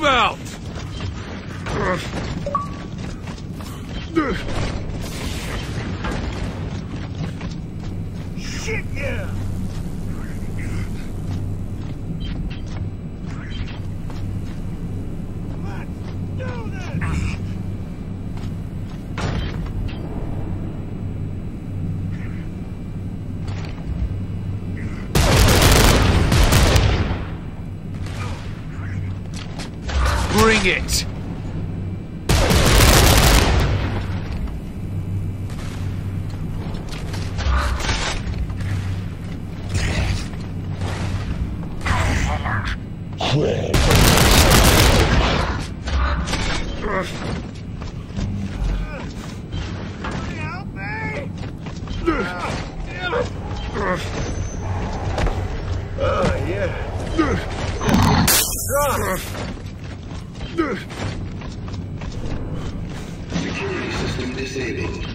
Move out! Shit, yeah! Bring it! Oh. Security system disabled.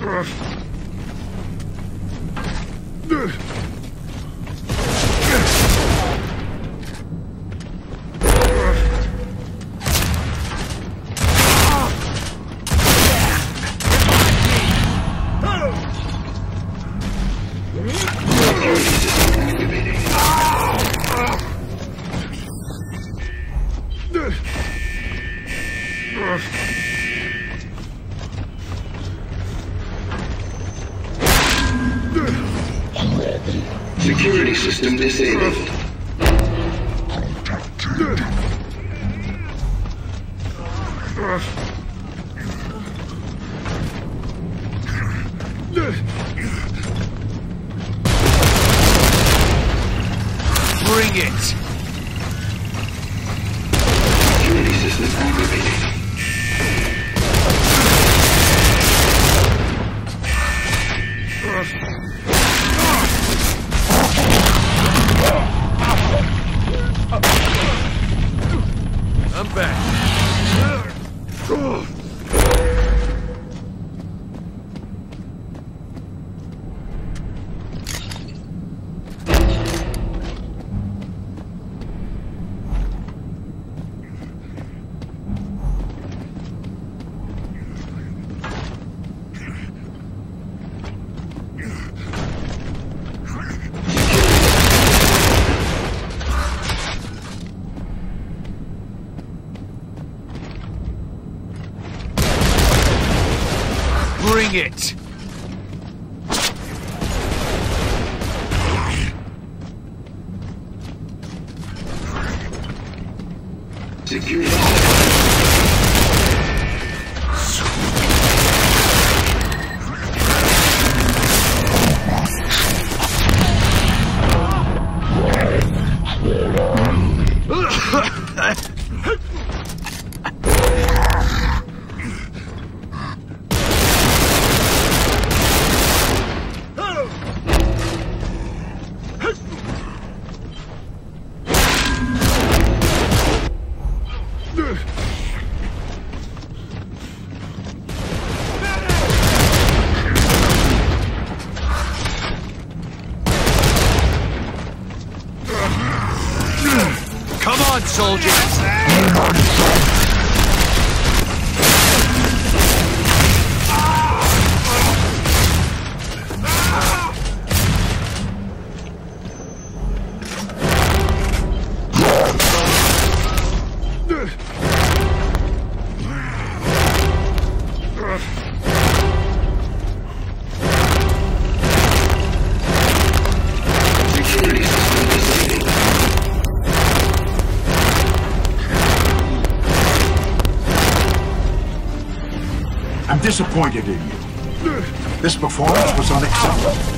Disabled. Bring I'm back. Bring it! Security soldiers! Disappointed in you. This performance was unacceptable.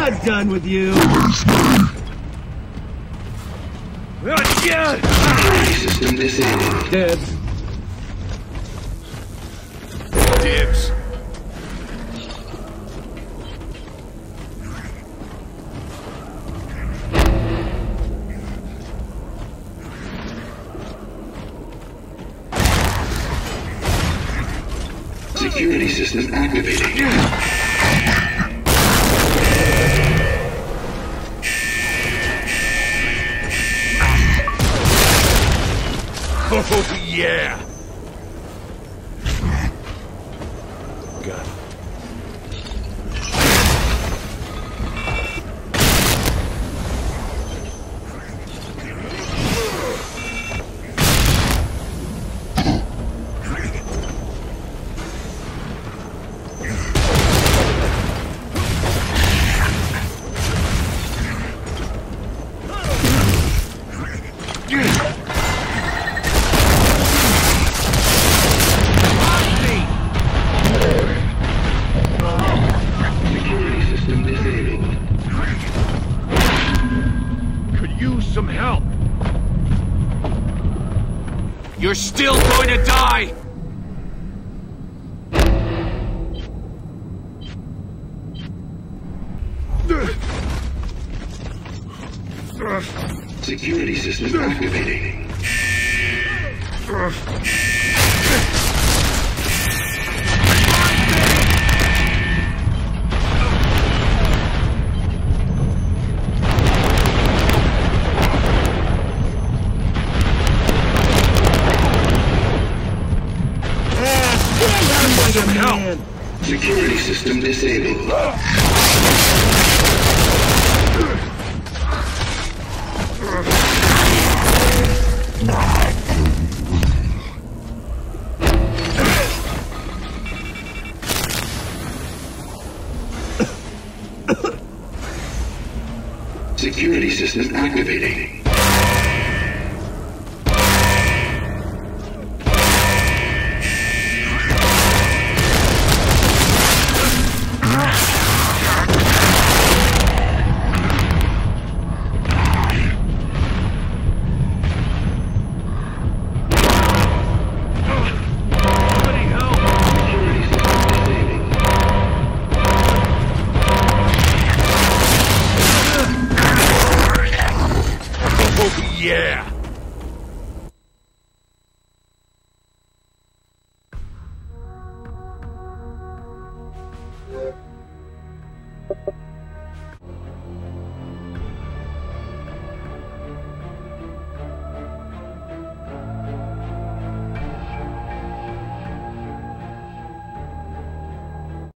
Not done with you. Gotcha! Security system disabled. Dead. Dibs. Security system activating. Oh, yeah! Use some help. You're still going to die! Security system activating. Some help! Man. Security system disabled. Security system activating. Yeah.